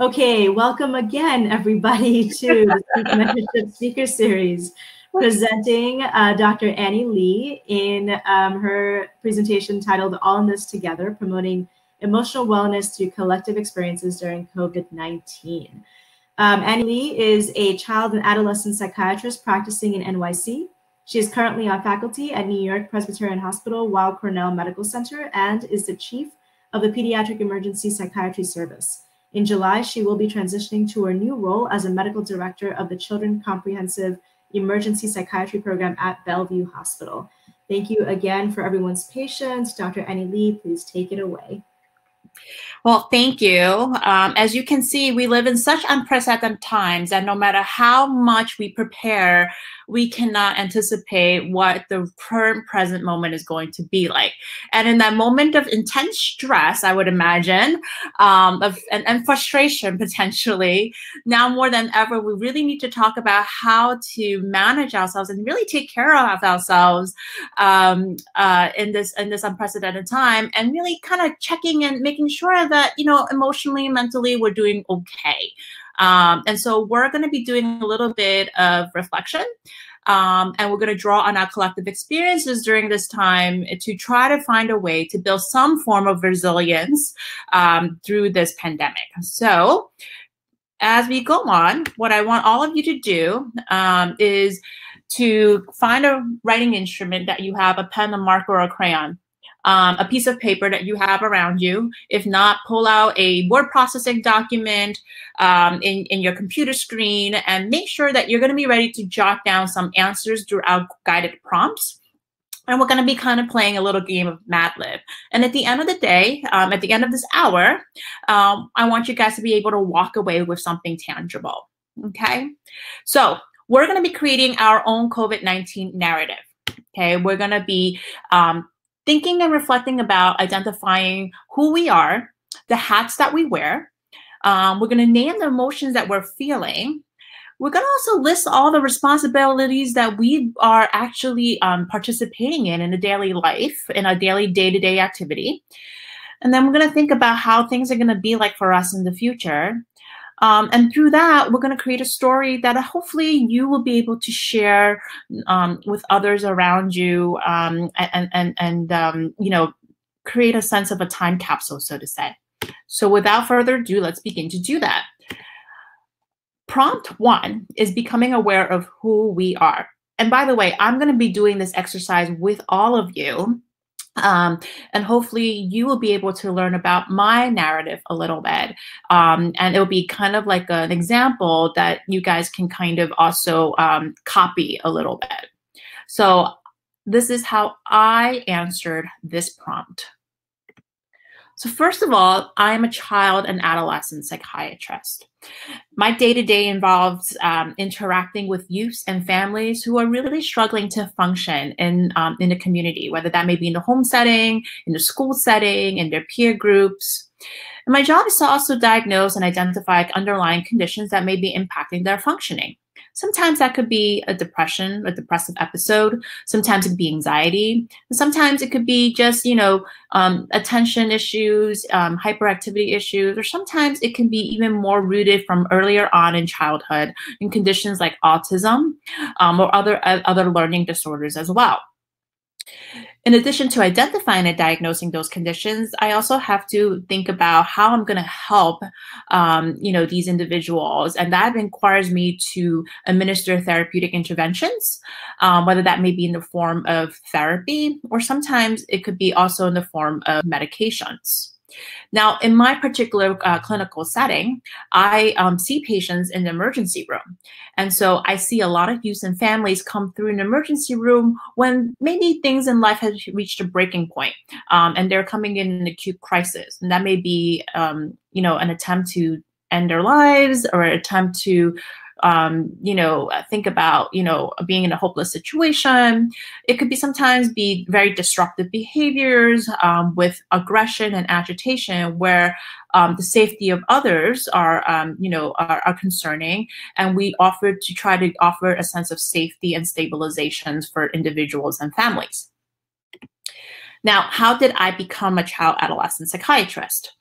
Okay, welcome again, everybody, to the Mentorship Speaker Series, presenting uh, Dr. Annie Li in um, her presentation titled All in This Together, Promoting Emotional Wellness Through Collective Experiences During COVID-19. Um, Annie Li is a child and adolescent psychiatrist practicing in NYC. She is currently on faculty at New York Presbyterian Hospital, Weill Cornell Medical Center, and is the chief of the Pediatric Emergency Psychiatry Service. In July, she will be transitioning to her new role as a medical director of the Children Comprehensive Emergency Psychiatry Program at Bellevue Hospital. Thank you again for everyone's patience. Dr. Annie Li, please take it away. Well, thank you. Um, as you can see, we live in such unprecedented times that no matter how much we prepare, we cannot anticipate what the current present moment is going to be like. And in that moment of intense stress, I would imagine, um, of and, and frustration potentially, now more than ever, we really need to talk about how to manage ourselves and really take care of ourselves um, uh, in this in this unprecedented time, and really kind of checking and making sure that you know emotionally and mentally we're doing okay. Um, and so we're going to be doing a little bit of reflection. Um, and we're going to draw on our collective experiences during this time to try to find a way to build some form of resilience um, through this pandemic. So, as we go on, what I want all of you to do um, is to find a writing instrument that you have a pen, a marker, or a crayon um, a piece of paper that you have around you. If not, pull out a word processing document um, in, in your computer screen and make sure that you're going to be ready to jot down some answers throughout guided prompts. And we're going to be kind of playing a little game of Mad Lib. And at the end of the day, um, at the end of this hour, um, I want you guys to be able to walk away with something tangible. Okay. So we're going to be creating our own COVID 19 narrative. Okay. We're going to be um, thinking and reflecting about identifying who we are, the hats that we wear. Um, we're going to name the emotions that we're feeling. We're going to also list all the responsibilities that we are actually um, participating in in a daily life, in a daily day to day activity. And then we're going to think about how things are going to be like for us in the future. Um, and through that, we're going to create a story that hopefully you will be able to share um, with others around you um, and, and, and um, you know, create a sense of a time capsule, so to say. So without further ado, let's begin to do that. Prompt one is becoming aware of who we are. And by the way, I'm going to be doing this exercise with all of you um, and hopefully you will be able to learn about my narrative a little bit. Um, and it'll be kind of like an example that you guys can kind of also um, copy a little bit. So this is how I answered this prompt. So, first of all, I'm a child and adolescent psychiatrist. My day to day involves um, interacting with youths and families who are really struggling to function in, um, in the community, whether that may be in the home setting, in the school setting, in their peer groups. And my job is to also diagnose and identify underlying conditions that may be impacting their functioning. Sometimes that could be a depression, a depressive episode. Sometimes it could be anxiety. Sometimes it could be just, you know, um, attention issues, um, hyperactivity issues, or sometimes it can be even more rooted from earlier on in childhood in conditions like autism um, or other uh, other learning disorders as well. In addition to identifying and diagnosing those conditions, I also have to think about how I'm going to help, um, you know, these individuals, and that requires me to administer therapeutic interventions, um, whether that may be in the form of therapy or sometimes it could be also in the form of medications. Now, in my particular uh, clinical setting, I um, see patients in the emergency room. And so I see a lot of youth and families come through an emergency room when maybe things in life have reached a breaking point, um, and they're coming in an acute crisis. And that may be, um, you know, an attempt to end their lives or an attempt to um, you know, think about, you know, being in a hopeless situation. It could be sometimes be very disruptive behaviors um, with aggression and agitation where um, the safety of others are, um, you know, are, are, concerning. And we offer to try to offer a sense of safety and stabilizations for individuals and families. Now, how did I become a child adolescent psychiatrist?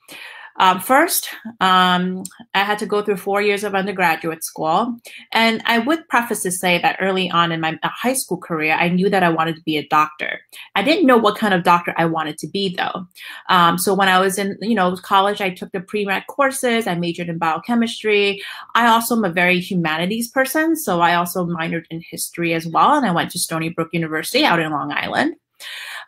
Um, first, um, I had to go through four years of undergraduate school. And I would preface to say that early on in my uh, high school career, I knew that I wanted to be a doctor. I didn't know what kind of doctor I wanted to be, though. Um, so when I was in, you know, college, I took the pre-med courses. I majored in biochemistry. I also am a very humanities person, so I also minored in history as well. And I went to Stony Brook University out in Long Island.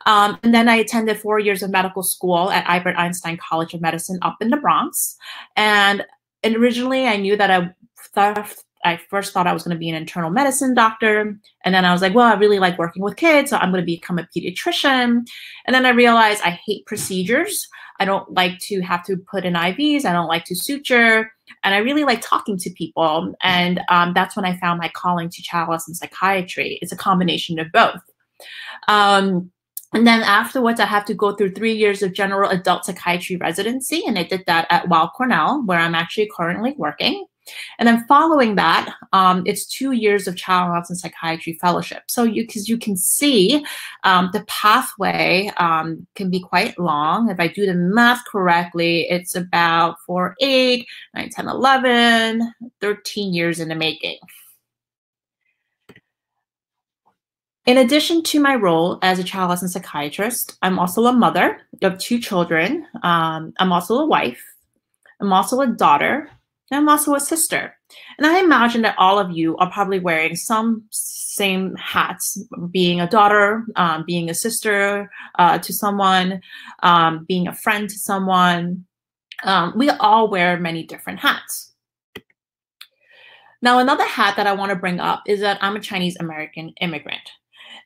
Um, and then I attended four years of medical school at Albert Einstein College of Medicine up in the Bronx. And, and originally I knew that I thought I first thought I was going to be an internal medicine doctor. And then I was like, well, I really like working with kids, so I'm going to become a pediatrician. And then I realized I hate procedures. I don't like to have to put in IVs. I don't like to suture. And I really like talking to people. And um, that's when I found my calling to child and psychiatry. It's a combination of both. Um, and then afterwards, I have to go through three years of general adult psychiatry residency. And I did that at Weill Cornell, where I'm actually currently working. And then following that, um, it's two years of child and adolescent psychiatry fellowship. So you, because you can see um, the pathway um, can be quite long. If I do the math correctly, it's about 4, 8, 9, 10, 11, 13 years in the making. In addition to my role as a child and psychiatrist, I'm also a mother of two children. Um, I'm also a wife. I'm also a daughter. And I'm also a sister. And I imagine that all of you are probably wearing some same hats, being a daughter, um, being a sister uh, to someone, um, being a friend to someone. Um, we all wear many different hats. Now, another hat that I want to bring up is that I'm a Chinese American immigrant.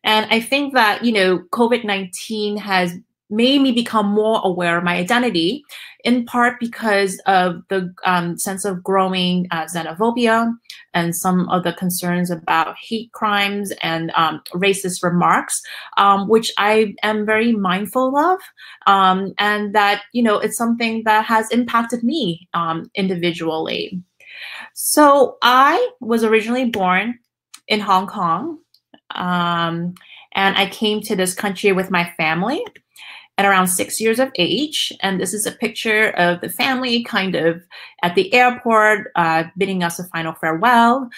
And I think that, you know, COVID 19 has made me become more aware of my identity, in part because of the um, sense of growing uh, xenophobia and some of the concerns about hate crimes and um, racist remarks, um, which I am very mindful of. Um, and that, you know, it's something that has impacted me um, individually. So I was originally born in Hong Kong. Um, and I came to this country with my family at around six years of age. And this is a picture of the family kind of at the airport, uh, bidding us a final farewell.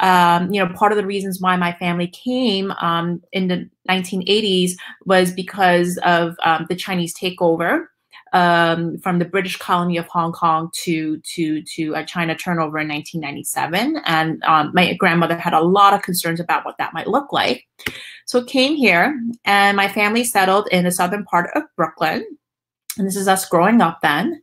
Um, you know, part of the reasons why my family came um, in the 1980s was because of um, the Chinese takeover um, from the British colony of Hong Kong to to to a China turnover in 1997, and um, my grandmother had a lot of concerns about what that might look like. So came here, and my family settled in the southern part of Brooklyn, and this is us growing up then.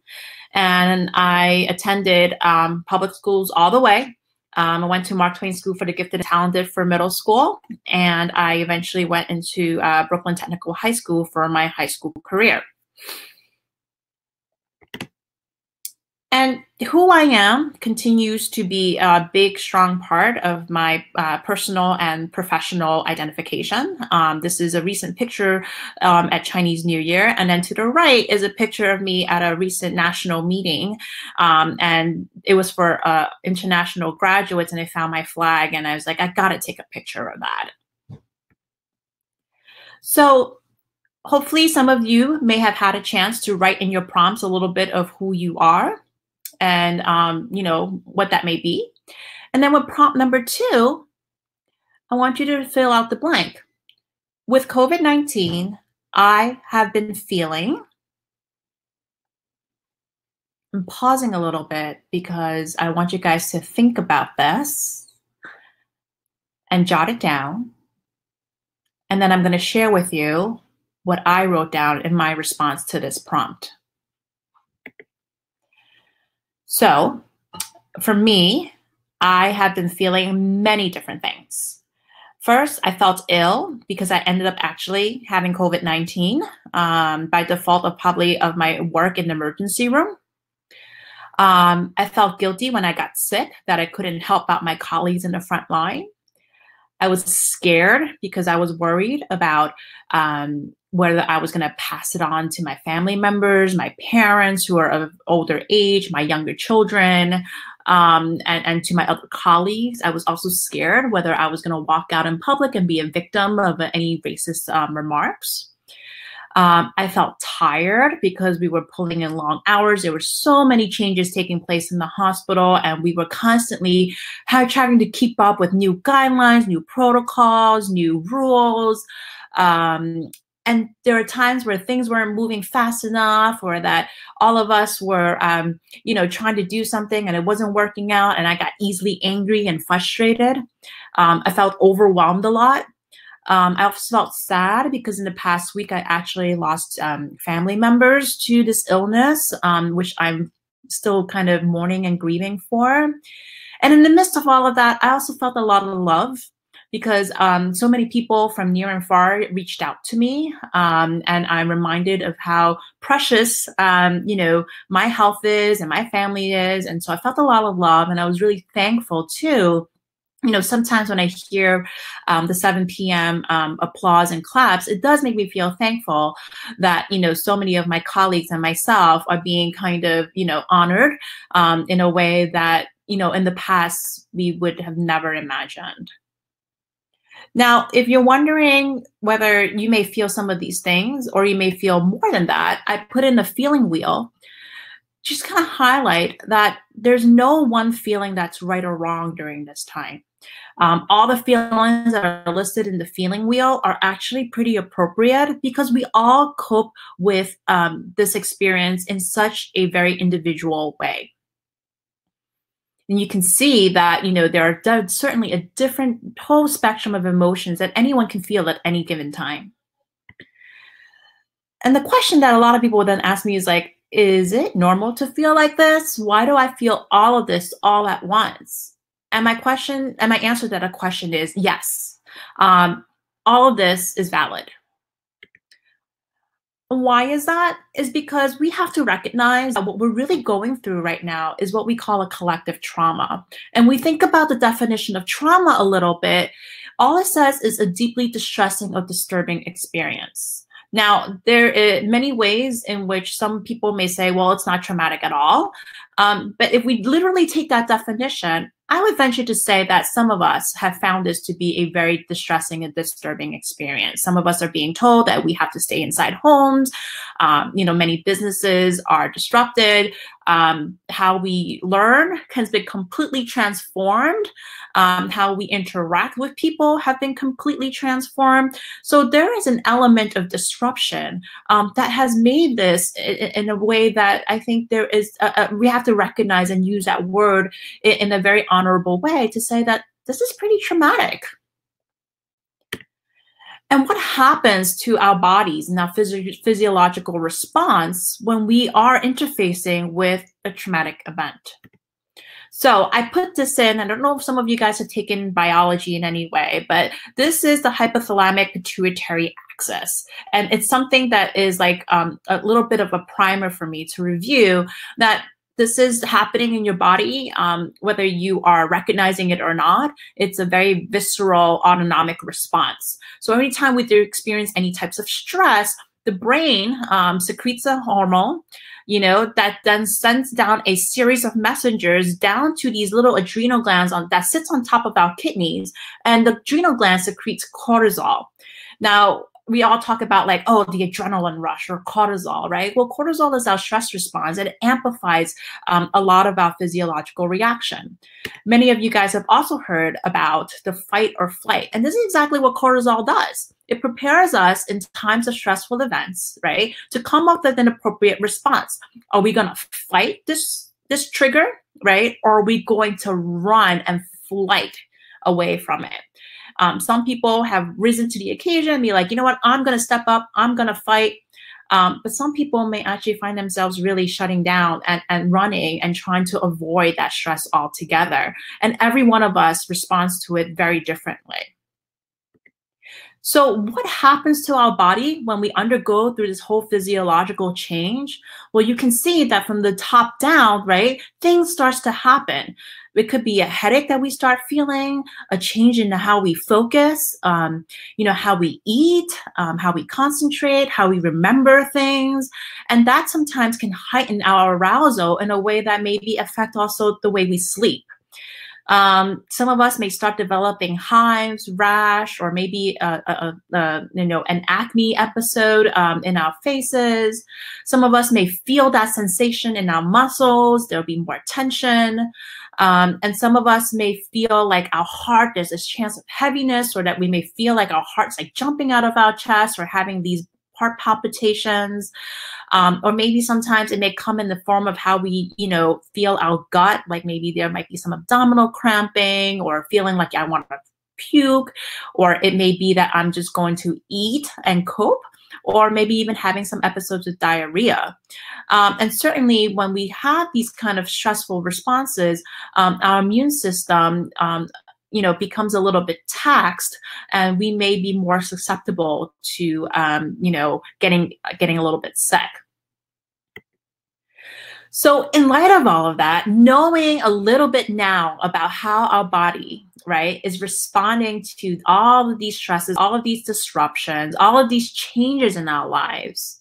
And I attended um, public schools all the way. Um, I went to Mark Twain School for the Gifted and Talented for middle school, and I eventually went into uh, Brooklyn Technical High School for my high school career. And who I am continues to be a big, strong part of my uh, personal and professional identification. Um, this is a recent picture um, at Chinese New Year. And then to the right is a picture of me at a recent national meeting. Um, and it was for uh, international graduates, and I found my flag, and I was like, I gotta take a picture of that. So hopefully some of you may have had a chance to write in your prompts a little bit of who you are and um, you know what that may be. And then with prompt number two, I want you to fill out the blank. With COVID 19, I have been feeling. I'm pausing a little bit because I want you guys to think about this and jot it down. And then I'm going to share with you what I wrote down in my response to this prompt. So, for me, I have been feeling many different things. First, I felt ill because I ended up actually having COVID 19 um, by default of probably of my work in the emergency room. Um, I felt guilty when I got sick that I couldn't help out my colleagues in the front line. I was scared because I was worried about um, whether I was going to pass it on to my family members, my parents who are of older age, my younger children, um, and, and to my other colleagues. I was also scared whether I was going to walk out in public and be a victim of any racist um, remarks. Um, I felt tired because we were pulling in long hours. There were so many changes taking place in the hospital, and we were constantly trying to keep up with new guidelines, new protocols, new rules. Um, and there are times where things weren't moving fast enough or that all of us were um, you know trying to do something and it wasn't working out and i got easily angry and frustrated. Um, i felt overwhelmed a lot. Um, i also felt sad because in the past week i actually lost um, family members to this illness um, which i'm still kind of mourning and grieving for. And in the midst of all of that i also felt a lot of love because um, so many people from near and far reached out to me, um, and I'm reminded of how precious, um, you know, my health is and my family is, and so I felt a lot of love, and I was really thankful too you know, sometimes when I hear um, the 7 p.m. Um, applause and claps, it does make me feel thankful that, you know, so many of my colleagues and myself are being kind of, you know, honored um, in a way that, you know, in the past we would have never imagined. Now, if you're wondering whether you may feel some of these things or you may feel more than that, I put in the feeling wheel. Just kind of highlight that there's no one feeling that's right or wrong during this time. Um, all the feelings that are listed in the feeling wheel are actually pretty appropriate because we all cope with um, this experience in such a very individual way and you can see that you know there are certainly a different whole spectrum of emotions that anyone can feel at any given time. And the question that a lot of people would then ask me is like is it normal to feel like this? Why do i feel all of this all at once? And my question and my answer to that question is yes. Um, all of this is valid why is that? Is because we have to recognize that what we're really going through right now is what we call a collective trauma. And we think about the definition of trauma a little bit. All it says is a deeply distressing or disturbing experience. Now, there are many ways in which some people may say, well, it's not traumatic at all. Um, but if we literally take that definition, I would venture to say that some of us have found this to be a very distressing and disturbing experience. Some of us are being told that we have to stay inside homes. Um, you know, many businesses are disrupted. Um, how we learn has been completely transformed. Um, how we interact with people have been completely transformed. So there is an element of disruption um, that has made this in, in, a way that I think there is. A, a, we have to recognize and use that word in, in a very honorable way to say that this is pretty traumatic. And what happens to our bodies and our physio physiological response when we are interfacing with a traumatic event? So I put this in. I don't know if some of you guys have taken biology in any way, but this is the hypothalamic pituitary axis. And it's something that is like um, a little bit of a primer for me to review that this is happening in your body, um, whether you are recognizing it or not, it's a very visceral autonomic response. So anytime we do experience any types of stress, the brain um, secretes a hormone, you know, that then sends down a series of messengers down to these little adrenal glands on that sits on top of our kidneys, and the adrenal gland secretes cortisol. Now, we all talk about like, oh, the adrenaline rush or cortisol, right? Well, cortisol is our stress response. And it amplifies um, a lot of our physiological reaction. Many of you guys have also heard about the fight or flight. And this is exactly what cortisol does. It prepares us in times of stressful events, right? To come up with an appropriate response. Are we going to fight this, this trigger, right? Or are we going to run and flight away from it? Um, some people have risen to the occasion and be like, you know what, I'm going to step up, I'm going to fight. Um, but some people may actually find themselves really shutting down and, and running and trying to avoid that stress altogether. And every one of us responds to it very differently. So, what happens to our body when we undergo through this whole physiological change? Well, you can see that from the top down, right, things starts to happen. It could be a headache that we start feeling, a change in how we focus, um, you know, how we eat, um, how we concentrate, how we remember things, and that sometimes can heighten our arousal in a way that maybe affect also the way we sleep. Um, some of us may start developing hives, rash, or maybe a, a, a you know an acne episode um, in our faces. Some of us may feel that sensation in our muscles. There'll be more tension. Um, and some of us may feel like our heart, there's this chance of heaviness, or that we may feel like our heart's like jumping out of our chest or having these heart palpitations. Um, or maybe sometimes it may come in the form of how we, you know, feel our gut. Like maybe there might be some abdominal cramping or feeling like I want to puke, or it may be that I'm just going to eat and cope or maybe even having some episodes of diarrhea. Um, and certainly, when we have these kind of stressful responses, um, our immune system um, you know becomes a little bit taxed and we may be more susceptible to um, you know getting getting a little bit sick so in light of all of that knowing a little bit now about how our body right is responding to all of these stresses all of these disruptions all of these changes in our lives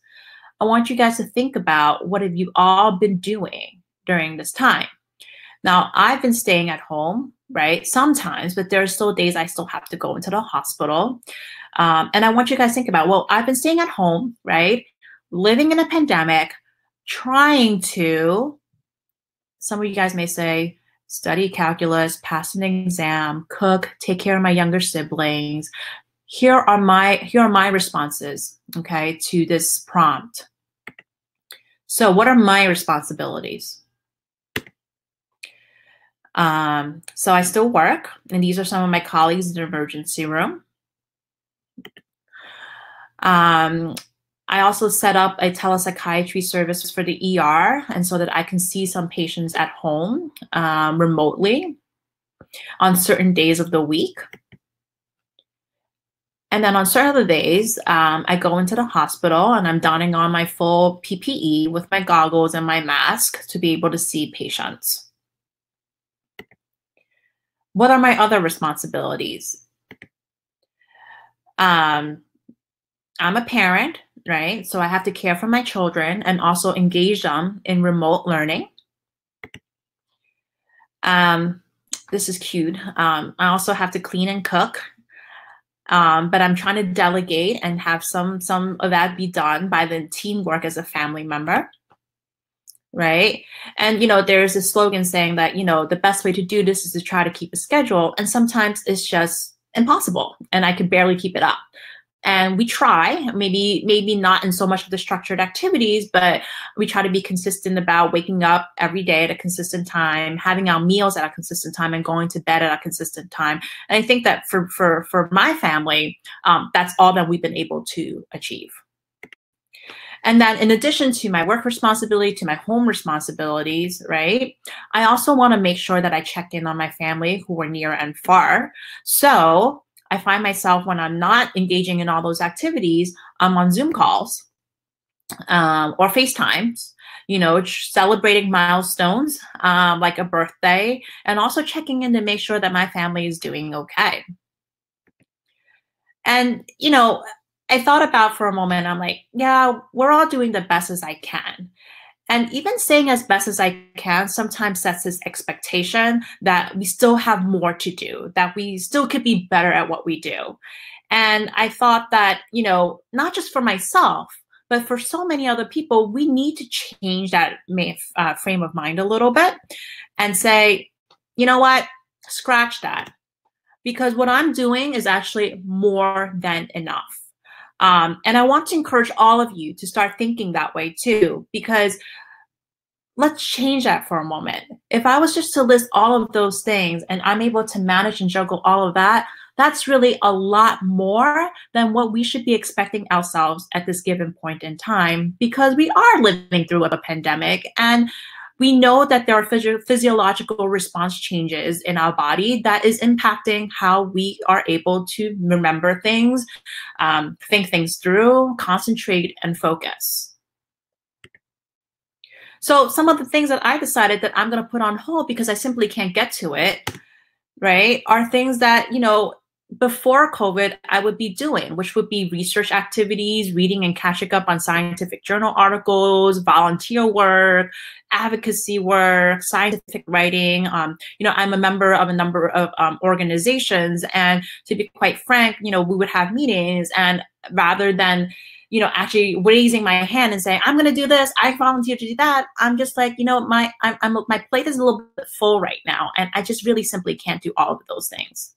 i want you guys to think about what have you all been doing during this time now i've been staying at home right? Sometimes, but there are still days I still have to go into the hospital. Um, and I want you guys to think about, well, I've been staying at home, right? Living in a pandemic, trying to, some of you guys may say, study calculus, pass an exam, cook, take care of my younger siblings. Here are my here are my responses, okay, to this prompt. So, what are my responsibilities? Um, so I still work, and these are some of my colleagues in the emergency room. Um, I also set up a telepsychiatry service for the ER, and so that I can see some patients at home um, remotely on certain days of the week. And then on certain other days, um, I go into the hospital and I'm donning on my full PPE with my goggles and my mask to be able to see patients. What are my other responsibilities? Um, I'm a parent, right? So I have to care for my children and also engage them in remote learning. Um, this is cute. Um, I also have to clean and cook. Um, but I'm trying to delegate and have some some of that be done by the teamwork as a family member right? And you know, there's a slogan saying that you know the best way to do this is to try to keep a schedule, and sometimes it's just impossible, and I can barely keep it up. And we try, maybe maybe not in so much of the structured activities, but we try to be consistent about waking up every day at a consistent time, having our meals at a consistent time, and going to bed at a consistent time. And I think that for for for my family, um, that's all that we've been able to achieve. And then in addition to my work responsibility, to my home responsibilities, right, I also want to make sure that I check in on my family who are near and far. So I find myself when I'm not engaging in all those activities, I'm on Zoom calls um, or FaceTimes, you know, celebrating milestones um, like a birthday, and also checking in to make sure that my family is doing okay. And, you know, I thought about for a moment, I'm like, yeah, we're all doing the best as I can. And even saying as best as I can sometimes sets this expectation that we still have more to do, that we still could be better at what we do. And I thought that, you know, not just for myself, but for so many other people, we need to change that uh, frame of mind a little bit and say, you know what, scratch that. Because what I'm doing is actually more than enough. Um, and I want to encourage all of you to start thinking that way too, because let's change that for a moment. If I was just to list all of those things and I'm able to manage and juggle all of that, that's really a lot more than what we should be expecting ourselves at this given point in time because we are living through a pandemic and we know that there are physio- physiological response changes in our body that is impacting how we are able to remember things, um, think things through, concentrate, and focus. So, some of the things that I decided that I'm going to put on hold because I simply can't get to it, right, are things that, you know, before COVID I would be doing, which would be research activities, reading and catching up on scientific journal articles, volunteer work, advocacy work, scientific writing. Um, you know, I'm a member of a number of um, organizations, and to be quite frank, you know, we would have meetings, and rather than you know actually raising my hand and saying i'm going to do this i volunteer to do that i'm just like you know my I'm, I'm my plate is a little bit full right now and i just really simply can't do all of those things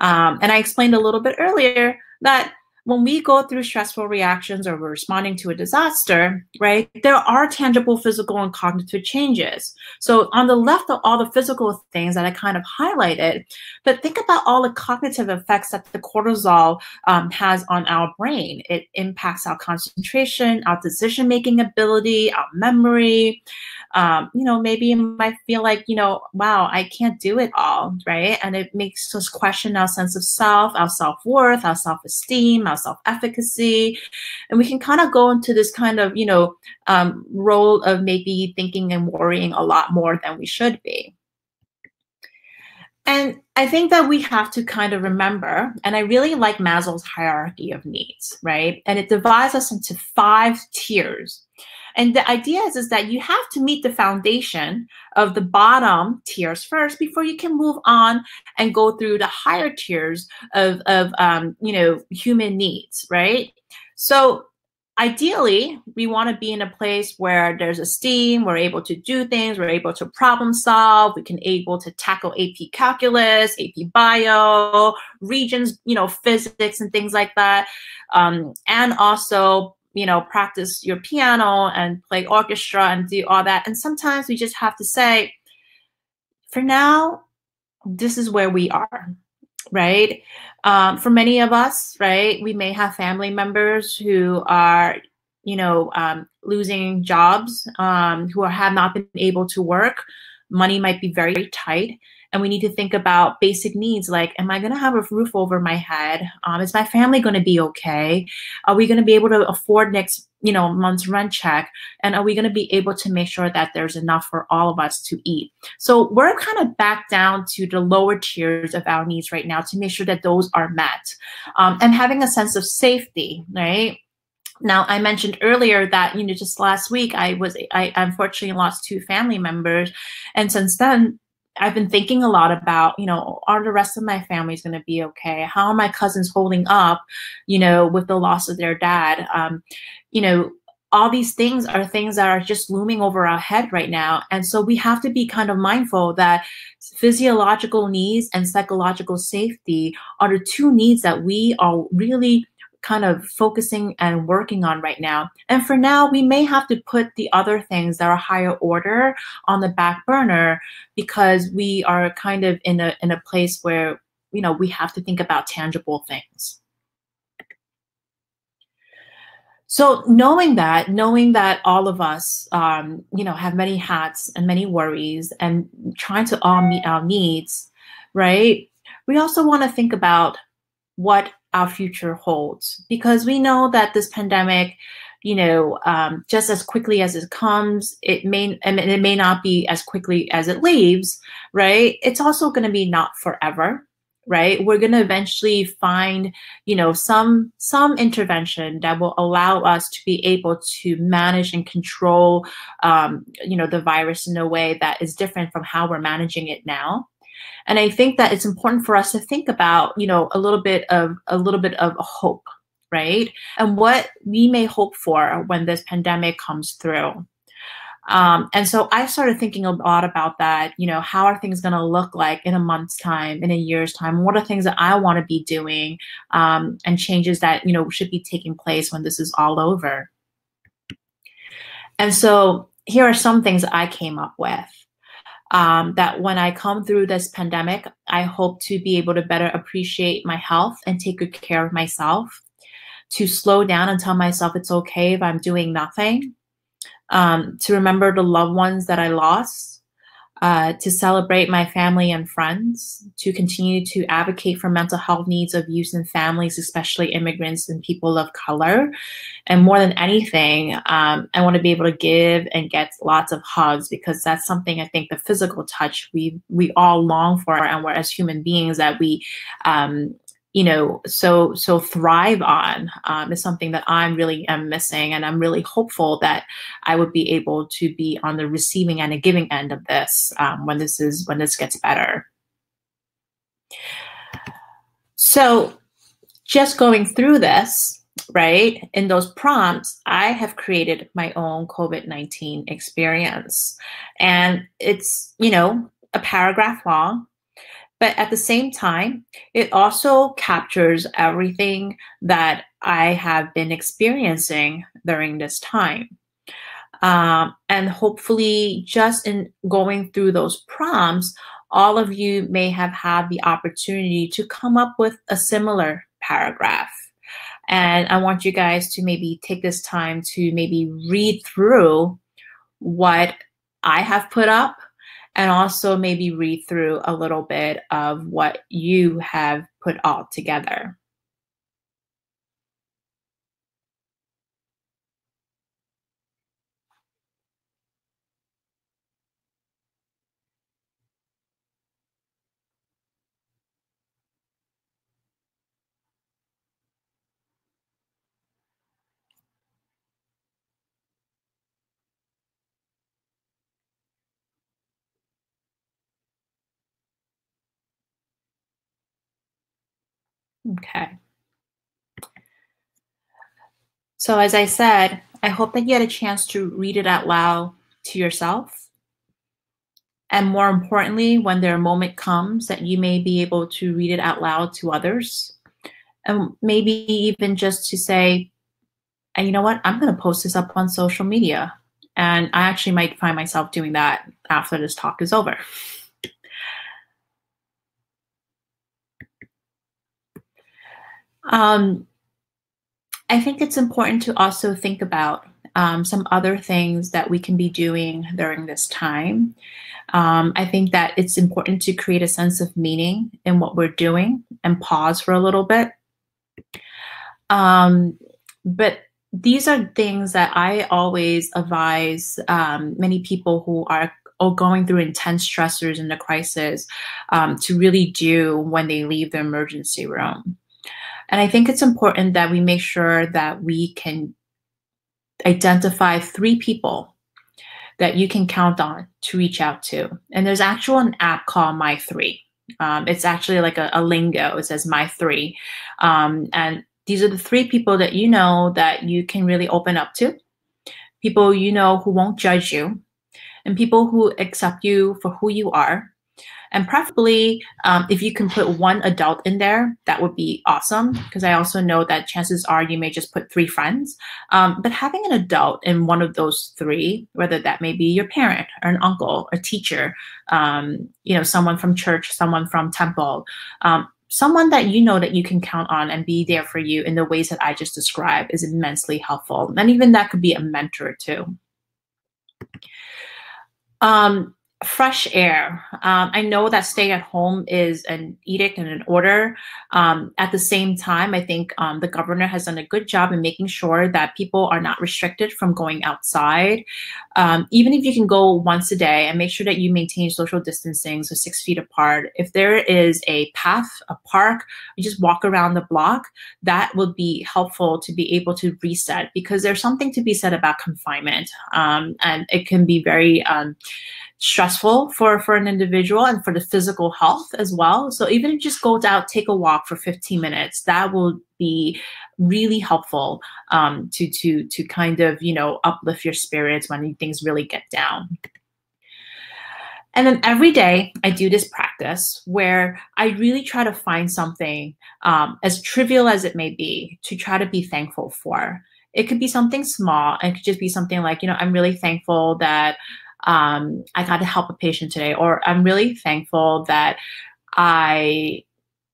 um, and I explained a little bit earlier that when we go through stressful reactions or we're responding to a disaster, right, there are tangible physical and cognitive changes. So on the left are all the physical things that I kind of highlighted, but think about all the cognitive effects that the cortisol um, has on our brain. It impacts our concentration, our decision-making ability, our memory, um, you know, maybe you might feel like, you know, wow, I can't do it all, right? And it makes us question our sense of self, our self worth, our self esteem, our self efficacy. And we can kind of go into this kind of, you know, um, role of maybe thinking and worrying a lot more than we should be. And I think that we have to kind of remember, and I really like Maslow's hierarchy of needs, right? And it divides us into five tiers. And the idea is, is that you have to meet the foundation of the bottom tiers first before you can move on and go through the higher tiers of, of um, you know, human needs, right? So ideally, we want to be in a place where there's esteem, we're able to do things, we're able to problem solve, we can able to tackle AP calculus, AP bio, Regents, you know, physics and things like that. Um, and also you know, practice your piano and play orchestra and do all that. And sometimes we just have to say, for now, this is where we are, right? Um, for many of us, right, we may have family members who are, you know, um, losing jobs, um, who are, have not been able to work. Money might be very tight and we need to think about basic needs like am i going to have a roof over my head? Um, is my family going to be okay? Are we going to be able to afford next you know month's rent check? And are we going to be able to make sure that there's enough for all of us to eat? So we're kind of back down to the lower tiers of our needs right now to make sure that those are met. Um, and having a sense of safety right? Now, I mentioned earlier that, you know, just last week I was, I unfortunately lost two family members. And since then, I've been thinking a lot about, you know, are the rest of my families going to be okay? How are my cousins holding up, you know, with the loss of their dad? Um, you know, all these things are things that are just looming over our head right now. And so we have to be kind of mindful that physiological needs and psychological safety are the two needs that we are really kind of focusing and working on right now. And for now, we may have to put the other things that are higher order on the back burner because we are kind of in a in a place where you know we have to think about tangible things. So knowing that, knowing that all of us, um, you know, have many hats and many worries, and trying to all meet our needs, right? We also want to think about what our future holds. Because we know that this pandemic you know um, just as quickly as it comes it may and it may not be as quickly as it leaves right? It's also going to be not forever right? We're going to eventually find you know some some intervention that will allow us to be able to manage and control um, you know the virus in a way that is different from how we're managing it now and I think that it's important for us to think about, you know, a little bit of a little bit of hope, right? And what we may hope for when this pandemic comes through. Um, and so I started thinking a lot about that. You know, how are things going to look like in a month's time, in a year's time? What are things that I want to be doing, um, and changes that you know should be taking place when this is all over? And so here are some things I came up with um, that when I come through this pandemic, I hope to be able to better appreciate my health and take good care of myself, to slow down and tell myself it's okay if I'm doing nothing, um, to remember the loved ones that I lost, uh, to celebrate my family and friends, to continue to advocate for mental health needs of youth and families, especially immigrants and people of color. And more than anything, um, I want to be able to give and get lots of hugs because that's something I think the physical touch we we all long for, and we're as human beings that we um, you know so so thrive on um, is something that i'm really am missing and i'm really hopeful that i would be able to be on the receiving and the giving end of this um, when this is when this gets better. So just going through this right in those prompts i have created my own covid-19 experience. And it's you know a paragraph long but at the same time, it also captures everything that I have been experiencing during this time. Um, and hopefully, just in going through those prompts, all of you may have had the opportunity to come up with a similar paragraph. And I want you guys to maybe take this time to maybe read through what I have put up and also maybe read through a little bit of what you have put all together. Okay. So, as I said, I hope that you had a chance to read it out loud to yourself. And more importantly, when their moment comes, that you may be able to read it out loud to others. And maybe even just to say, and you know what, I'm going to post this up on social media. And I actually might find myself doing that after this talk is over. Um, I think it's important to also think about um, some other things that we can be doing during this time. Um, I think that it's important to create a sense of meaning in what we're doing and pause for a little bit. Um, but these are things that I always advise um, many people who are going through intense stressors in the crisis um, to really do when they leave the emergency room. And I think it's important that we make sure that we can identify three people that you can count on to reach out to. And there's actually an app called My Three. Um, it's actually like a, a, lingo. It says My Three. Um, and these are the three people that you know that you can really open up to, people you know who won't judge you, and people who accept you for who you are, and preferably, um, if you can put one adult in there, that would be awesome. Because I also know that chances are you may just put three friends. Um, but having an adult in one of those three, whether that may be your parent or an uncle, a teacher, um, you know, someone from church, someone from temple, um, someone that you know that you can count on and be there for you in the ways that I just described is immensely helpful. And even that could be a mentor too. Um, fresh air. Um, I know that staying at home is an edict and an order. Um, at the same time, I think um, the governor has done a good job in making sure that people are not restricted from going outside. Um, even if you can go once a day and make sure that you maintain social distancing, so six feet apart. If there is a path, a park, you just walk around the block, that would be helpful to be able to reset because there's something to be said about confinement. Um, and it can be very, um, stressful for for an individual and for the physical health as well so even if you just go out take a walk for 15 minutes that will be really helpful um, to to to kind of you know uplift your spirits when things really get down and then every day I do this practice where I really try to find something, um, as trivial as it may be, to try to be thankful for. It could be something small. It could just be something like, you know, I'm really thankful that um, I got to help a patient today, or I'm really thankful that I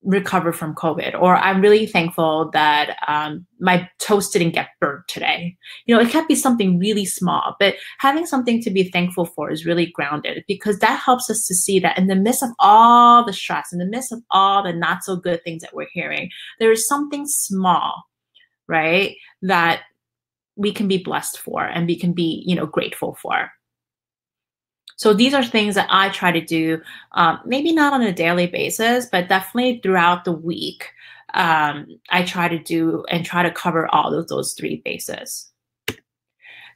recovered from COVID, or I'm really thankful that um, my toast didn't get burnt today. You know, it can be something really small, but having something to be thankful for is really grounded because that helps us to see that in the midst of all the stress, in the midst of all the not so good things that we're hearing, there is something small, right, that we can be blessed for and we can be, you know, grateful for. So these are things that I try to do, um, maybe not on a daily basis, but definitely throughout the week. Um, I try to do and try to cover all of those three bases.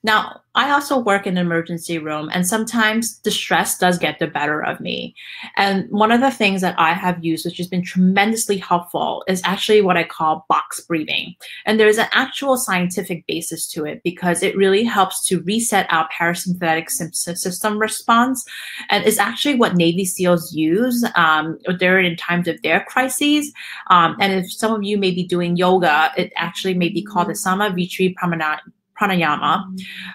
Now, I also work in an emergency room, and sometimes the stress does get the better of me. And one of the things that I have used, which has been tremendously helpful, is actually what I call box breathing. And there's an actual scientific basis to it because it really helps to reset our parasympathetic system response. And it's actually what Navy SEALs use um, during times of their crises. Um, and if some of you may be doing yoga, it actually may be called the Sama Vritti Pranayama pranayama.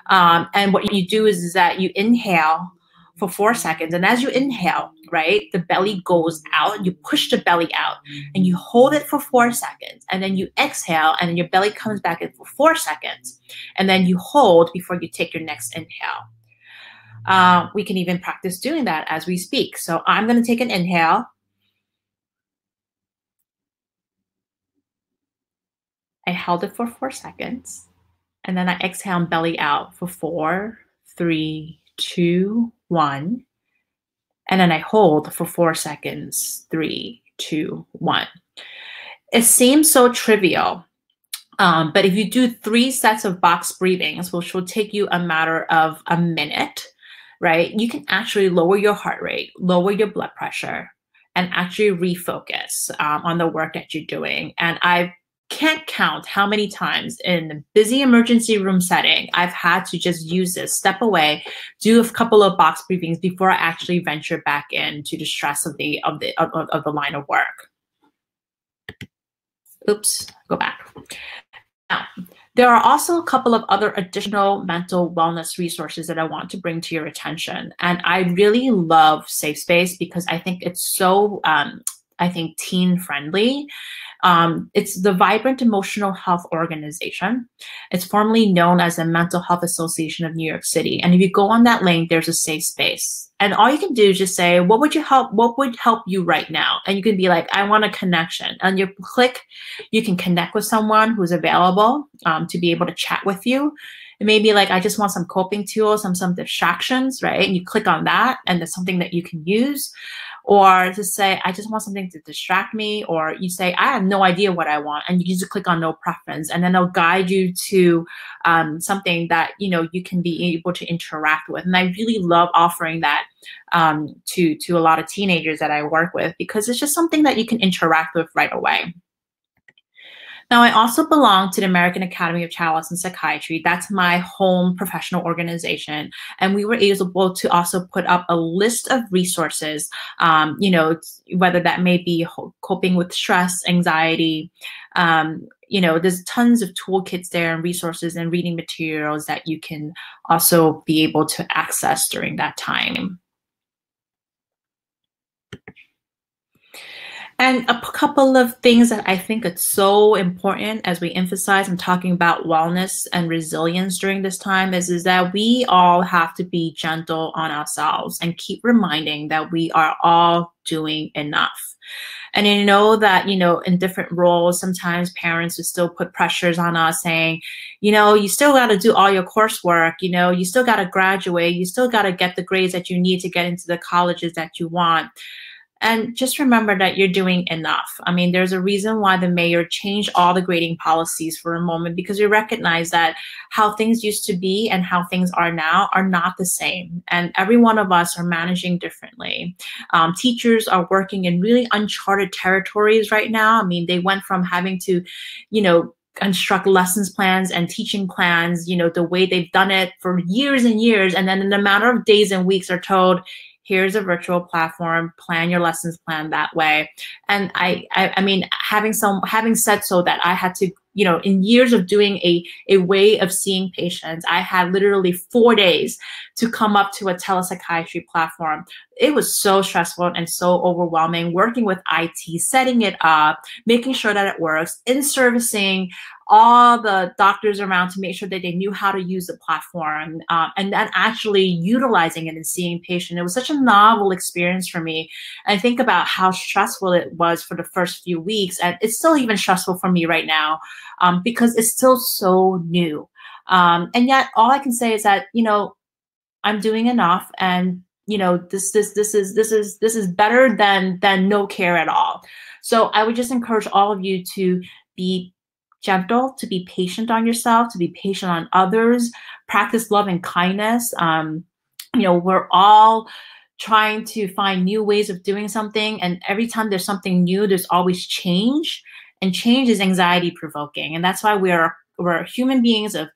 Um, and what you do is, is that you inhale for four seconds. And as you inhale, right, the belly goes out, you push the belly out and you hold it for four seconds. And then you exhale and your belly comes back in for four seconds. And then you hold before you take your next inhale. Uh, we can even practice doing that as we speak. So I'm going to take an inhale. I held it for four seconds. And then I exhale and belly out for four, three, two, one. And then I hold for four seconds, three, two, one. It seems so trivial, um, but if you do three sets of box breathings, which will take you a matter of a minute, right, you can actually lower your heart rate, lower your blood pressure, and actually refocus um, on the work that you're doing. And I've can't count how many times in a busy emergency room setting I've had to just use this, step away, do a couple of box breathings before I actually venture back into the stress of the of the of, of the line of work. Oops, go back. Now, there are also a couple of other additional mental wellness resources that I want to bring to your attention. And I really love Safe Space because I think it's so, um, I think, teen friendly. Um, it's the Vibrant Emotional Health Organization. It's formerly known as the Mental Health Association of New York City. And if you go on that link, there's a safe space. And all you can do is just say, what would you help? What would help you right now? And you can be like, I want a connection. And you click, you can connect with someone who's available um, to be able to chat with you. It may be like, I just want some coping tools, some some distractions, right? And you click on that, and there's something that you can use or to say, I just want something to distract me, or you say, I have no idea what I want, and you just click on no preference, and then they'll guide you to um, something that you know you can be able to interact with. And I really love offering that um, to to a lot of teenagers that I work with because it's just something that you can interact with right away. Now, I also belong to the American Academy of Child Health and Psychiatry. That's my home professional organization. And we were able to also put up a list of resources, um, you know, whether that may be coping with stress, anxiety. Um, you know, there's tons of toolkits there and resources and reading materials that you can also be able to access during that time. And a couple of things that I think it's so important as we emphasize and talking about wellness and resilience during this time is, is that we all have to be gentle on ourselves and keep reminding that we are all doing enough. And you know that, you know, in different roles, sometimes parents would still put pressures on us saying, you know, you still got to do all your coursework, you know, you still got to graduate, you still got to get the grades that you need to get into the colleges that you want. And just remember that you're doing enough. I mean, there's a reason why the mayor changed all the grading policies for a moment because we recognize that how things used to be and how things are now are not the same. And every one of us are managing differently. Um, teachers are working in really uncharted territories right now. I mean, they went from having to, you know, construct lessons plans and teaching plans, you know, the way they've done it for years and years. And then in a matter of days and weeks are told, here's a virtual platform plan your lessons plan that way and I, I i mean having some having said so that i had to you know, in years of doing a, a way of seeing patients, I had literally four days to come up to a telepsychiatry platform. It was so stressful and so overwhelming working with IT, setting it up, making sure that it works, in servicing all the doctors around to make sure that they knew how to use the platform um, and then actually utilizing it and seeing patient. It was such a novel experience for me. I think about how stressful it was for the first few weeks, and it's still even stressful for me right now um, because it's still so new. Um, and yet, all I can say is that you know I'm doing enough, and you know this this this is this is this is better than than no care at all. So I would just encourage all of you to be gentle, to be patient on yourself, to be patient on others, practice love and kindness. Um, you know, we're all trying to find new ways of doing something. And every time there's something new, there's always change. And change is anxiety provoking. And that's why we're we're human beings of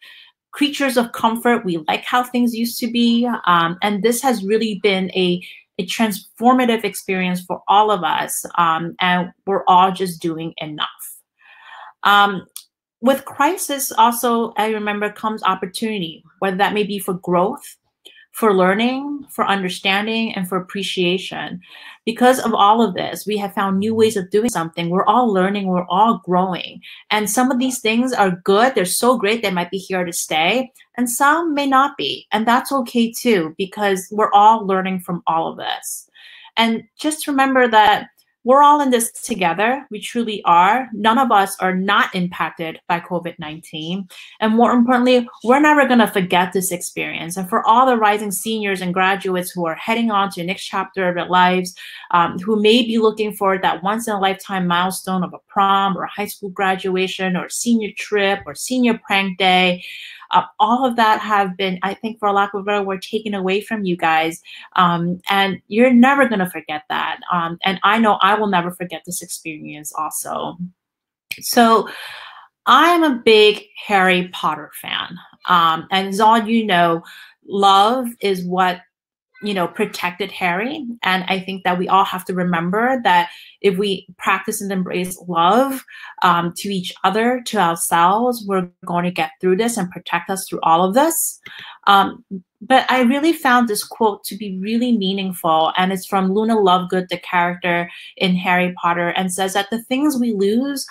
creatures of comfort. We like how things used to be. Um, and this has really been a a transformative experience for all of us. Um, and we're all just doing enough. Um, with crisis, also, I remember comes opportunity, whether that may be for growth, for learning, for understanding, and for appreciation. Because of all of this, we have found new ways of doing something. We're all learning, we're all growing. And some of these things are good, they're so great, they might be here to stay, and some may not be. And that's okay too, because we're all learning from all of this. And just remember that we're all in this together. We truly are. None of us are not impacted by COVID 19. And more importantly, we're never going to forget this experience. And for all the rising seniors and graduates who are heading on to the next chapter of their lives, um, who may be looking for that once in a lifetime milestone of a prom or a high school graduation or senior trip or senior prank day, uh, all of that have been, I think, for lack of a better word, taken away from you guys. Um, and you're never going to forget that. Um, and I know I will never forget this experience also. So I'm a big Harry Potter fan. Um, and as all you know, love is what you know protected harry. And i think that we all have to remember that if we practice and embrace love um, to each other to ourselves we're going to get through this and protect us through all of this. Um, but i really found this quote to be really meaningful. And it's from luna lovegood the character in harry potter and says that the things we lose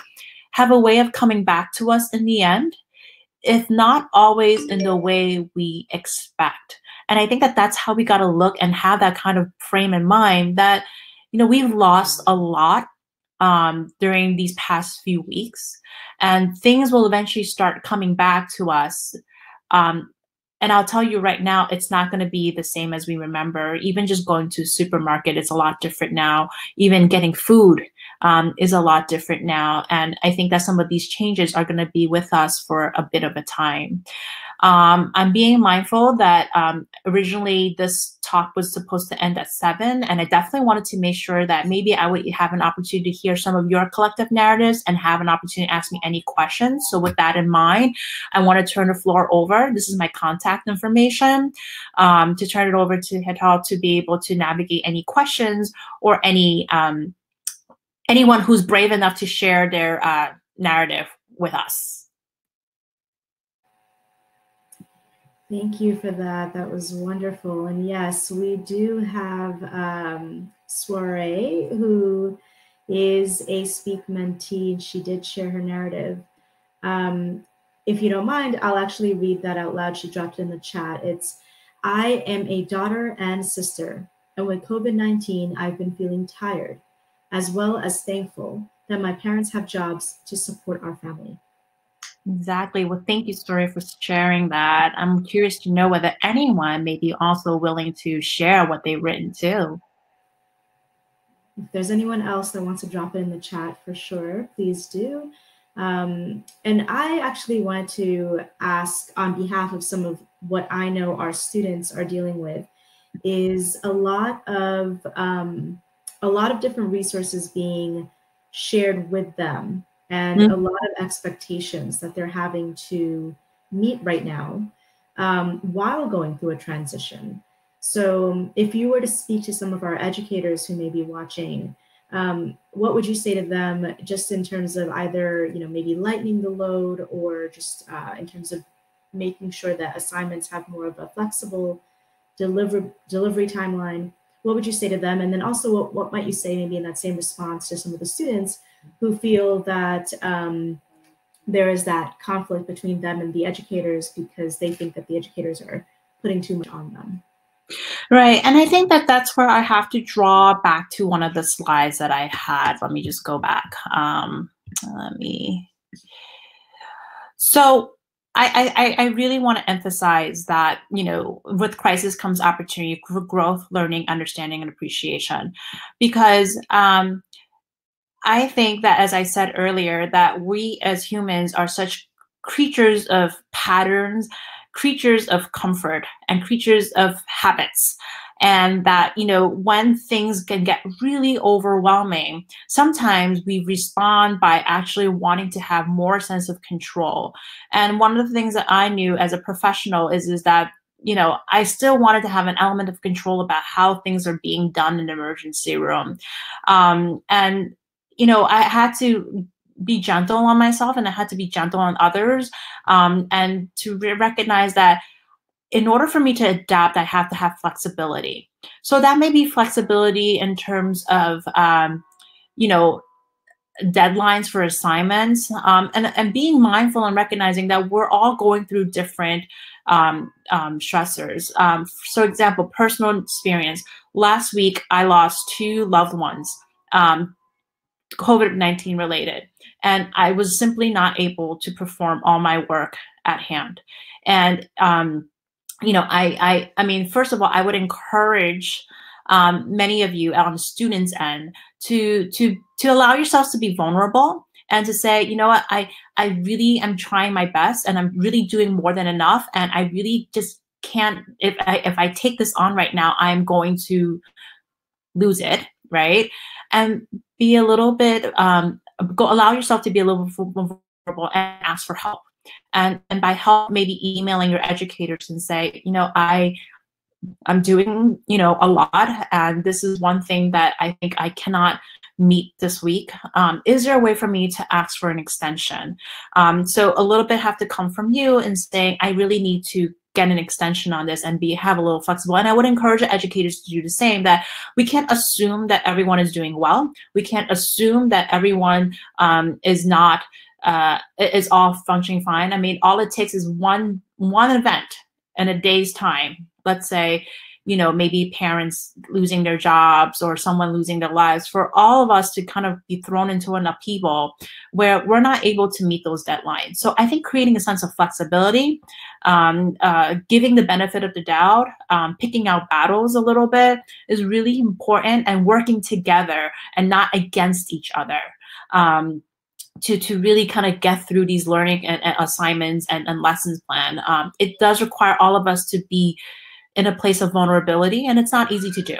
have a way of coming back to us in the end if not always in the way we expect and I think that that's how we got to look and have that kind of frame in mind that, you know, we've lost a lot um, during these past few weeks, and things will eventually start coming back to us. Um, and I'll tell you right now, it's not going to be the same as we remember. Even just going to supermarket it's a lot different now. Even getting food um, is a lot different now. And I think that some of these changes are going to be with us for a bit of a time. Um, I'm being mindful that um, originally this talk was supposed to end at seven, and I definitely wanted to make sure that maybe I would have an opportunity to hear some of your collective narratives and have an opportunity to ask me any questions. So, with that in mind, I want to turn the floor over. This is my contact information um, to turn it over to Hetal to be able to navigate any questions or any um, anyone who's brave enough to share their uh, narrative with us. Thank you for that. That was wonderful. And yes, we do have um, Soiree, who is a Speak mentee. and She did share her narrative. Um, if you don't mind, I'll actually read that out loud. She dropped it in the chat. It's I am a daughter and sister. And with COVID 19, I've been feeling tired, as well as thankful that my parents have jobs to support our family. Exactly. Well, thank you, Story, for sharing that. I'm curious to know whether anyone may be also willing to share what they've written too. If there's anyone else that wants to drop it in the chat, for sure, please do. Um, and I actually want to ask on behalf of some of what I know our students are dealing with is a lot of um, a lot of different resources being shared with them and mm-hmm. a lot of expectations that they're having to meet right now um, while going through a transition. So, if you were to speak to some of our educators who may be watching, um, what would you say to them just in terms of either you know maybe lightening the load or just uh, in terms of making sure that assignments have more of a flexible deliver, delivery timeline what would you say to them and then also what, what might you say maybe in that same response to some of the students who feel that um, there is that conflict between them and the educators because they think that the educators are putting too much on them Right. And I think that that's where I have to draw back to one of the slides that I had. Let me just go back. Um, let me. So I, I, I really want to emphasize that, you know, with crisis comes opportunity for growth, learning, understanding, and appreciation. Because um, I think that, as I said earlier, that we as humans are such creatures of patterns creatures of comfort and creatures of habits and that you know when things can get really overwhelming sometimes we respond by actually wanting to have more sense of control and one of the things that i knew as a professional is is that you know i still wanted to have an element of control about how things are being done in emergency room um, and you know i had to be gentle on myself and I had to be gentle on others. Um, and to re- recognize that in order for me to adapt, I have to have flexibility. So that may be flexibility in terms of, um, you know, deadlines for assignments um, and, and being mindful and recognizing that we're all going through different um, um, stressors. Um, so, example, personal experience. Last week, I lost two loved ones, um, COVID 19 related and I was simply not able to perform all my work at hand. And um, you know, I, I, I mean, first of all, I would encourage um, many of you on the students' end to to to allow yourselves to be vulnerable and to say, you know what, I I really am trying my best and I'm really doing more than enough, and I really just can't. If I if I take this on right now, I'm going to lose it, right? And be a little bit um, go allow yourself to be a little vulnerable and ask for help. And and by help, maybe emailing your educators and say, you know, I I'm doing, you know, a lot, and this is one thing that I think I cannot meet this week. Um, is there a way for me to ask for an extension? Um, so a little bit have to come from you and saying, I really need to get an extension on this and be have a little flexible. And I would encourage educators to do the same. That we can't assume that everyone is doing well. We can't assume that everyone um, is not uh, is all functioning fine. I mean, all it takes is one one event in a day's time. Let's say you know, maybe parents losing their jobs or someone losing their lives, for all of us to kind of be thrown into an upheaval where we're not able to meet those deadlines. So I think creating a sense of flexibility, um, uh, giving the benefit of the doubt, um, picking out battles a little bit is really important and working together and not against each other. Um, to to really kind of get through these learning and, and assignments and, and lessons plan. Um, it does require all of us to be in a place of vulnerability, and it's not easy to do.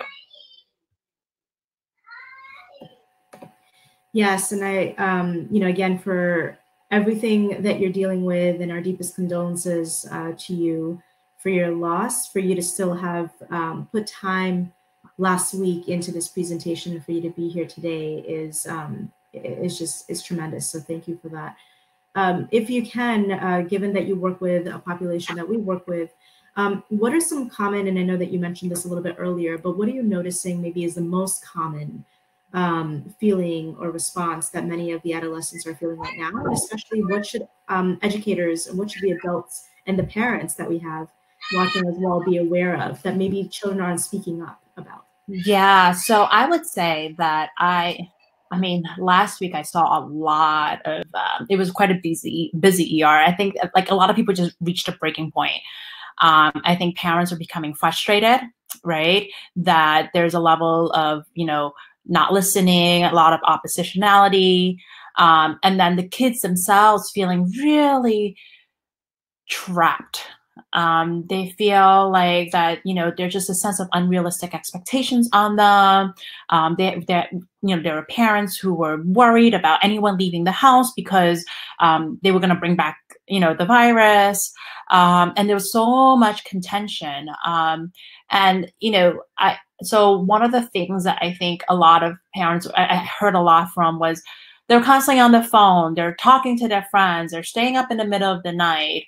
Yes, and I, um, you know, again, for everything that you're dealing with, and our deepest condolences uh, to you for your loss, for you to still have um, put time last week into this presentation, and for you to be here today is um, is just is tremendous. So thank you for that. Um, if you can, uh, given that you work with a population that we work with, um, what are some common, and I know that you mentioned this a little bit earlier, but what are you noticing maybe is the most common um, feeling or response that many of the adolescents are feeling right now? And especially what should um, educators and what should the adults and the parents that we have watching as well be aware of that maybe children aren't speaking up about? Yeah, so I would say that I I mean, last week I saw a lot of. Um, it was quite a busy, busy ER. I think like a lot of people just reached a breaking point. Um, I think parents are becoming frustrated, right? That there's a level of, you know, not listening, a lot of oppositionality, um, and then the kids themselves feeling really trapped. Um, they feel like that, you know, there's just a sense of unrealistic expectations on them. Um, they, you know, there are parents who were worried about anyone leaving the house because um, they were going to bring back you know the virus um, and there was so much contention um, and you know i so one of the things that I think a lot of parents I, I heard a lot from was they're constantly on the phone, they're talking to their friends, they're staying up in the middle of the night.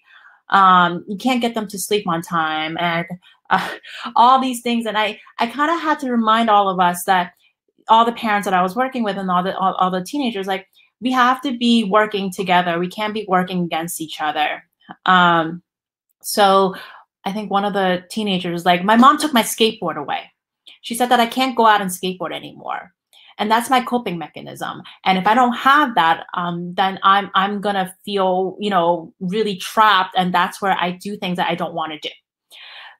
Um, you can't get them to sleep on time, and uh, all these things. And I, I kind of had to remind all of us that all the parents that I was working with and all the all, all the teenagers, like we have to be working together. We can't be working against each other. Um, so I think one of the teenagers, like my mom took my skateboard away. She said that I can't go out and skateboard anymore. And that's my coping mechanism. And if I don't have that, um, then I'm I'm gonna feel, you know, really trapped. And that's where I do things that I don't want to do.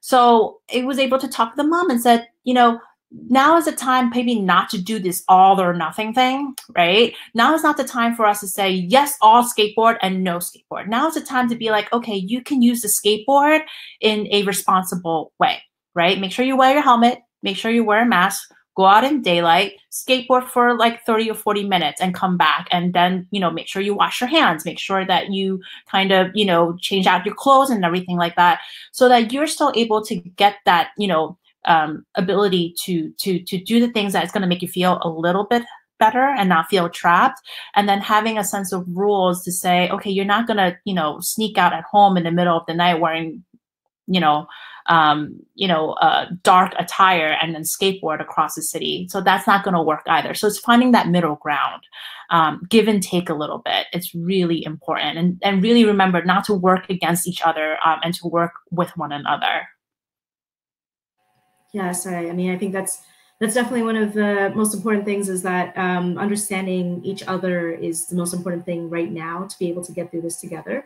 So it was able to talk to the mom and said, you know, now is the time maybe not to do this all or nothing thing, right? Now is not the time for us to say yes, all skateboard and no skateboard. Now is the time to be like, okay, you can use the skateboard in a responsible way, right? Make sure you wear your helmet, make sure you wear a mask, go out in daylight, skateboard for like 30 or 40 minutes and come back. And then, you know, make sure you wash your hands, make sure that you kind of, you know, change out your clothes and everything like that so that you're still able to get that, you know, um, ability to to to do the things that's going to make you feel a little bit better and not feel trapped and then having a sense of rules to say okay you're not going to you know sneak out at home in the middle of the night wearing you know um, you know uh, dark attire and then skateboard across the city. So that's not going to work either. So it's finding that middle ground um, give and take a little bit it's really important. And, and really remember not to work against each other um, and to work with one another. Yes, I, I mean, I think that's that's definitely one of the most important things is that um, understanding each other is the most important thing right now to be able to get through this together.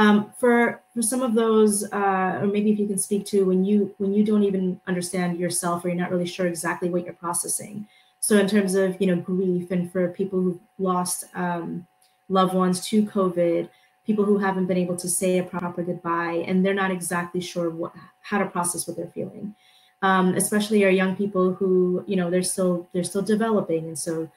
Um, for for some of those, uh, or maybe if you can speak to when you when you don't even understand yourself or you're not really sure exactly what you're processing. So in terms of you know grief and for people who've lost um, loved ones to COVID, people who haven't been able to say a proper goodbye and they're not exactly sure what how to process what they're feeling um, especially our young people who you know they're still they're still developing and so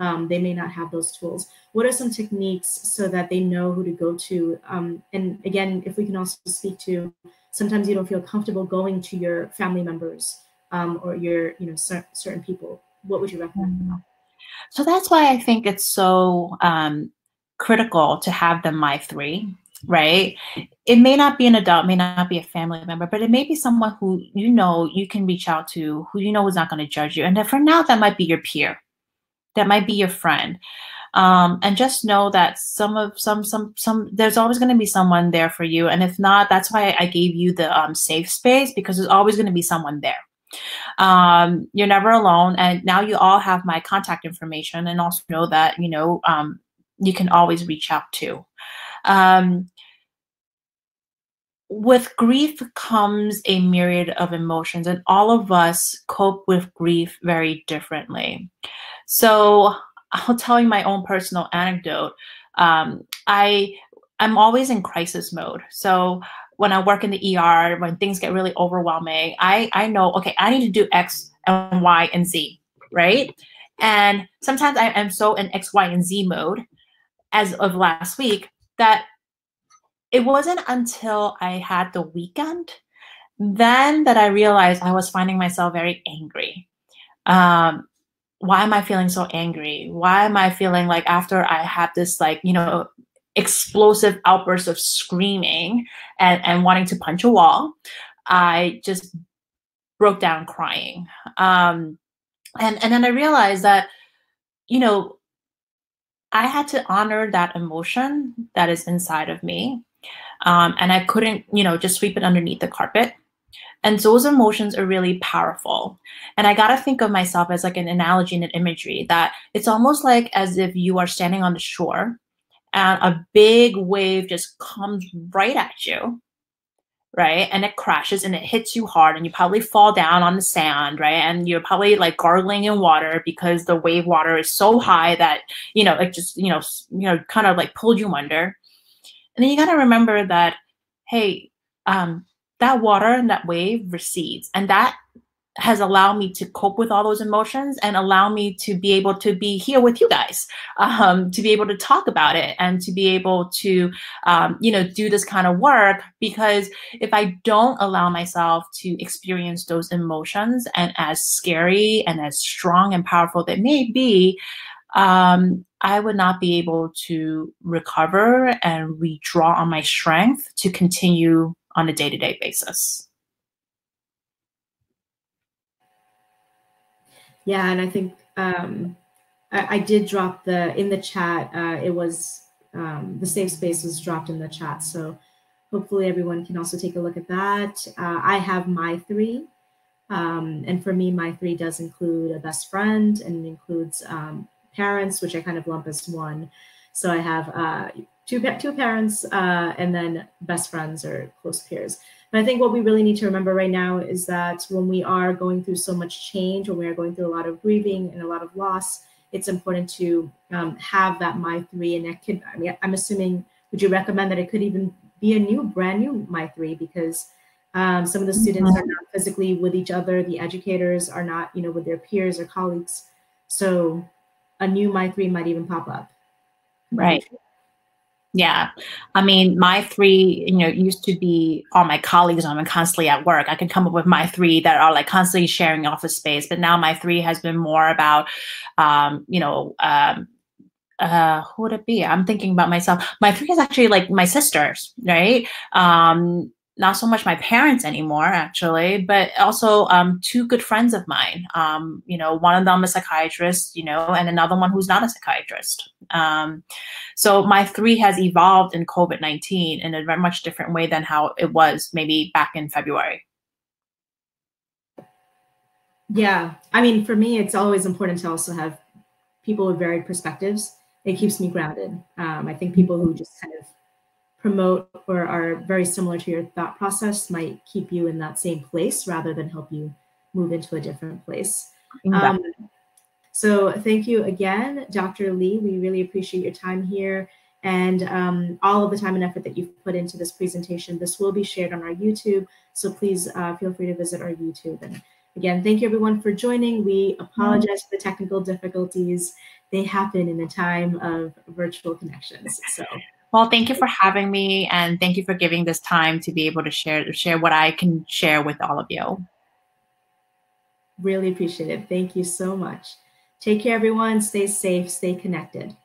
um, they may not have those tools. What are some techniques so that they know who to go to? Um, and again if we can also speak to sometimes you don't feel comfortable going to your family members um, or your you know cer- certain people. What would you recommend? So that's why i think it's so um, critical to have the my three right? It may not be an adult, may not be a family member, but it may be someone who you know you can reach out to, who you know is not going to judge you. And for now, that might be your peer, that might be your friend. Um, and just know that some of some some some there's always going to be someone there for you and if not that's why i gave you the um, safe space because there's always going to be someone there um, you're never alone and now you all have my contact information and also know that you know um, you can always reach out to um, with grief comes a myriad of emotions, and all of us cope with grief very differently. So I'll tell you my own personal anecdote. Um, I I'm always in crisis mode. So when I work in the ER, when things get really overwhelming, I I know okay, I need to do X and Y and Z, right? And sometimes I am so in X, Y, and Z mode. As of last week, that it wasn't until I had the weekend then that I realized I was finding myself very angry. Um, why am I feeling so angry? Why am I feeling like after I had this like, you know, explosive outburst of screaming and, and wanting to punch a wall, I just broke down crying. Um, and, and then I realized that, you know, I had to honor that emotion that is inside of me. Um, and I couldn't, you know, just sweep it underneath the carpet. And those emotions are really powerful. And I got to think of myself as like an analogy and an imagery that it's almost like as if you are standing on the shore and a big wave just comes right at you right? And it crashes and it hits you hard and you probably fall down on the sand, right? And you're probably like gargling in water because the wave water is so high that, you know, it just, you know, you know, kind of like pulled you under. And then you got to remember that, hey, um, that water and that wave recedes and that has allowed me to cope with all those emotions and allow me to be able to be here with you guys, um, to be able to talk about it and to be able to, um, you know, do this kind of work. Because if I don't allow myself to experience those emotions and as scary and as strong and powerful they may be, um, I would not be able to recover and redraw on my strength to continue on a day to day basis. Yeah, and I think um, I, I, did drop the in the chat. Uh, it was um, the safe space was dropped in the chat, so hopefully everyone can also take a look at that. Uh, I have my three, um, and for me, my three does include a best friend and includes um, parents, which I kind of lump as one. So I have uh, two two parents, uh, and then best friends or close peers. And I think what we really need to remember right now is that when we are going through so much change, when we are going through a lot of grieving and a lot of loss, it's important to um, have that My Three. And it could, I mean, I'm assuming, would you recommend that it could even be a new, brand new My Three? Because um, some of the students are not physically with each other. The educators are not, you know, with their peers or colleagues. So a new My Three might even pop up. Right. Yeah. I mean, my three, you know, used to be all my colleagues I'm constantly at work. I can come up with my three that are like constantly sharing office space. But now my three has been more about, um, you know, um, uh, who would it be? I'm thinking about myself. My three is actually like my sisters, right? Um, not so much my parents anymore, actually, but also um, two good friends of mine. Um, you know, one of them a psychiatrist, you know, and another one who's not a psychiatrist. Um, so my three has evolved in COVID 19 in a very much different way than how it was maybe back in February. Yeah. I mean, for me, it's always important to also have people with varied perspectives. It keeps me grounded. Um, I think people who just kind of promote or are very similar to your thought process might keep you in that same place rather than help you move into a different place. Um, so thank you again, Dr. Li. We really appreciate your time here and um, all of the time and effort that you've put into this presentation. This will be shared on our YouTube, so please uh, feel free to visit our YouTube. And again, thank you everyone for joining. We apologize for the technical difficulties. They happen in a time of virtual connections. So. Well, thank you for having me, and thank you for giving this time to be able to share share what I can share with all of you. Really appreciate it. Thank you so much. Take care, everyone. Stay safe. Stay connected.